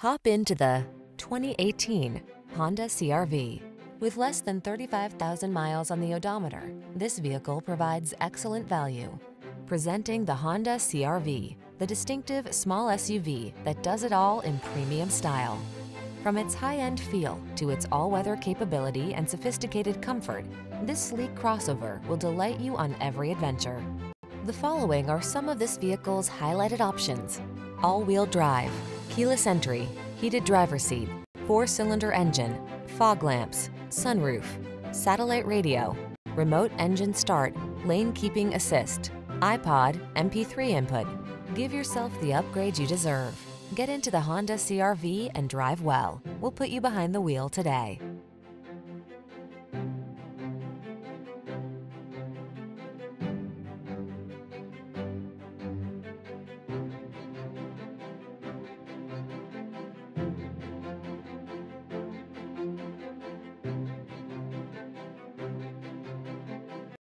Hop into the 2018 Honda CRV. With less than 35,000 miles on the odometer, this vehicle provides excellent value. Presenting the Honda CRV, the distinctive small SUV that does it all in premium style. From its high-end feel to its all-weather capability and sophisticated comfort, this sleek crossover will delight you on every adventure. The following are some of this vehicle's highlighted options. All-wheel drive, keyless entry, heated driver's seat, four-cylinder engine, fog lamps, sunroof, satellite radio, remote engine start, lane keeping assist, iPod, MP3 input. Give yourself the upgrade you deserve. Get into the Honda CRV and drive well. We'll put you behind the wheel today.